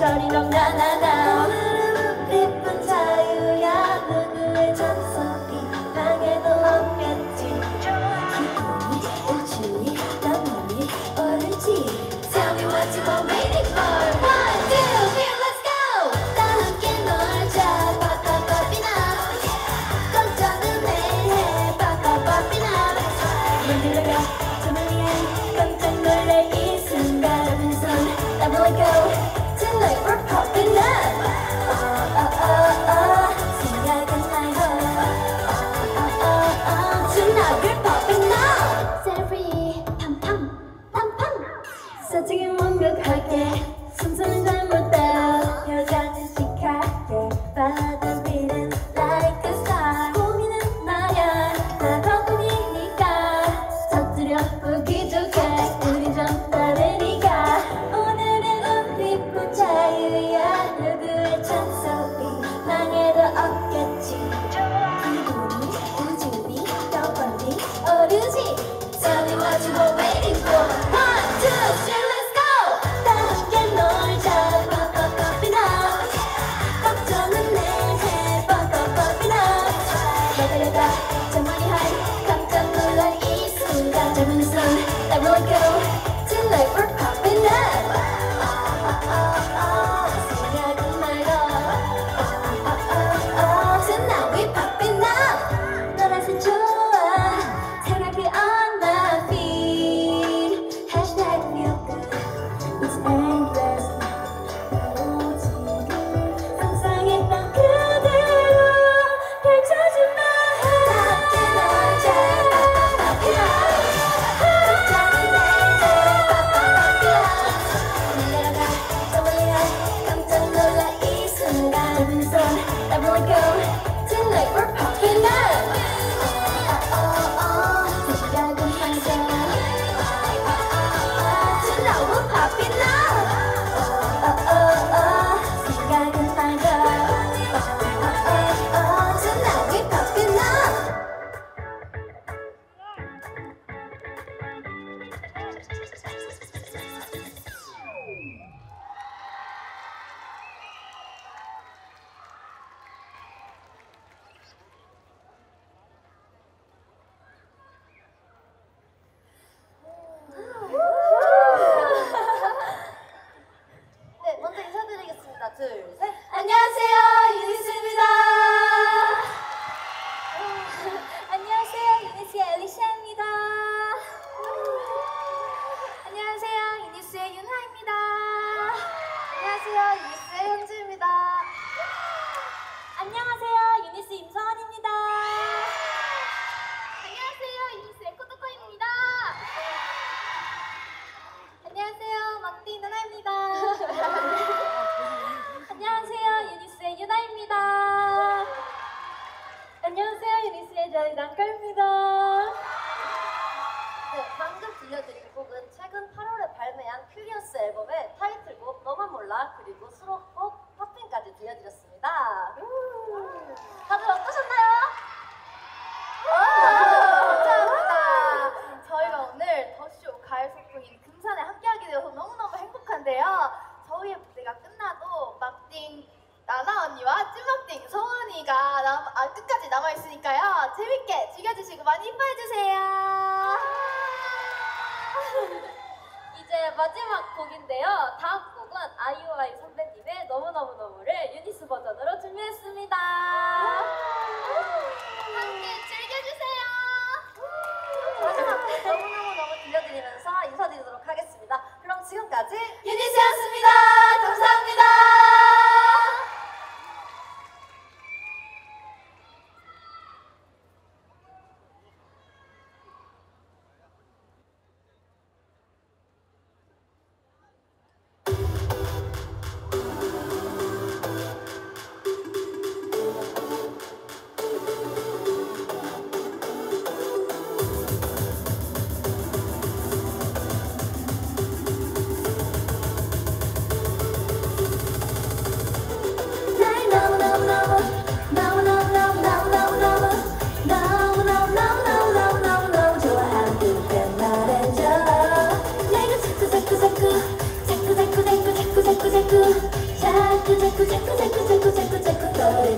보기 마지막 곡인데요. 다음 곡은 아이오아이 선배님의 너무너무너무를 유니스 버전으로 준비했습니다. 함께 즐겨주세요. 마지막 곡 너무너무너무 들려드리면서 인사드리도록 하겠습니다. 그럼 지금까지 유니스였습니다. 감사합니다. đời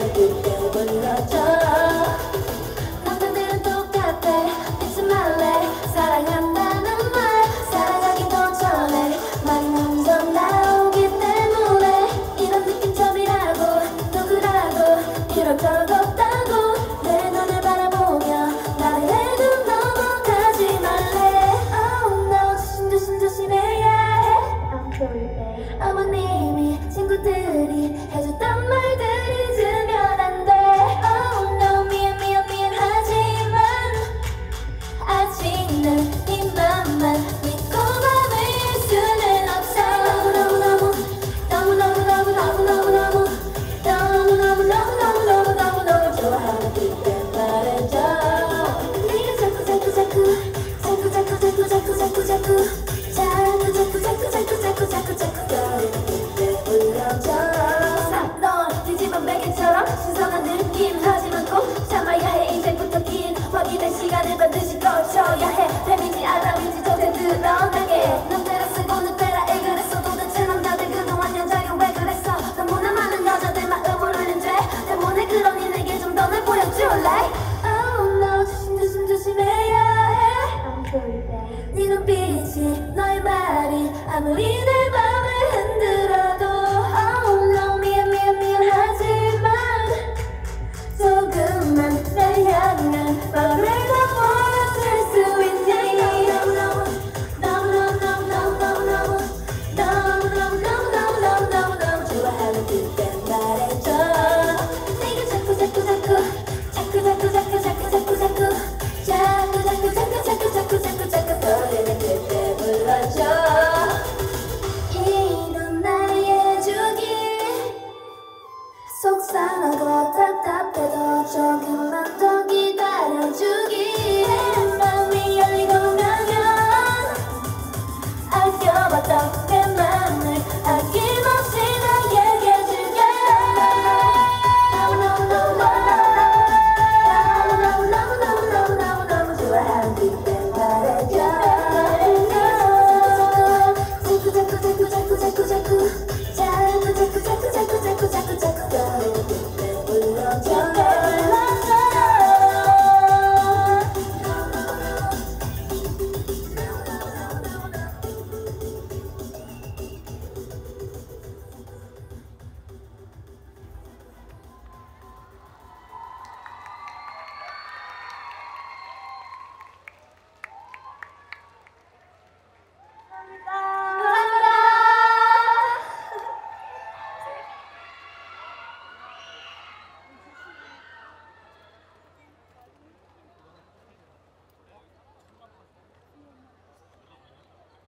사랑과 답답해도 조금만 더 기다려주기.